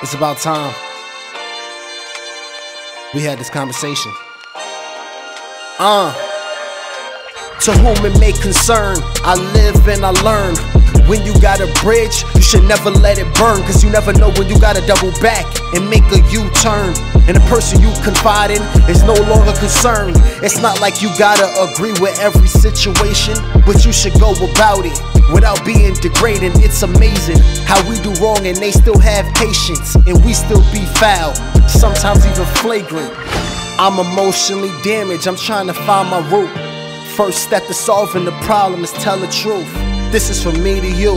It's about time we had this conversation. Uh, to whom it may concern, I live and I learn. When you got a bridge, you should never let it burn. Cause you never know when you gotta double back and make a U turn. And the person you confide in is no longer concerned. It's not like you gotta agree with every situation, but you should go about it without being degrading. It's amazing how we do wrong and they still have patience, and we still be foul, sometimes even flagrant. I'm emotionally damaged, I'm trying to find my root. First step to solving the problem is tell the truth. This is from me to you.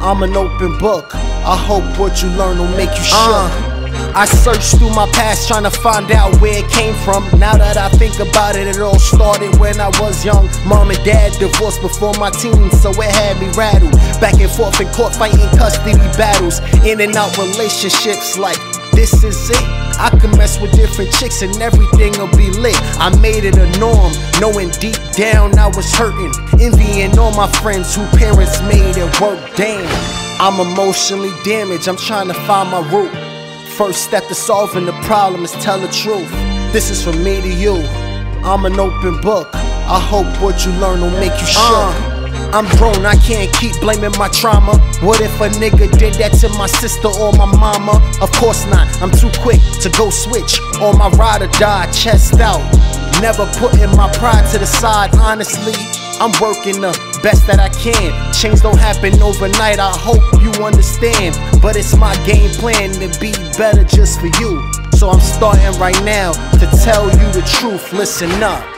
I'm an open book. I hope what you learn will make you shook. Uh, I searched through my past trying to find out where it came from. Now that I think about it, it all started when I was young. Mom and dad divorced before my teens, so it had me rattled. Back and forth in court fighting custody battles. In and out relationships like this is it. I can mess with different chicks and everything'll be lit. I made it a norm, knowing deep down I was hurting. Envying all my friends who parents made it work. Damn, I'm emotionally damaged, I'm trying to find my root. First step to solving the problem is tell the truth. This is from me to you. I'm an open book. I hope what you learn will make you shook. Uh. I'm grown, I can't keep blaming my trauma. What if a nigga did that to my sister or my mama? Of course not, I'm too quick to go switch on my ride or die, chest out. Never putting my pride to the side, honestly. I'm working the best that I can. Change don't happen overnight, I hope you understand. But it's my game plan to be better just for you. So I'm starting right now to tell you the truth. Listen up.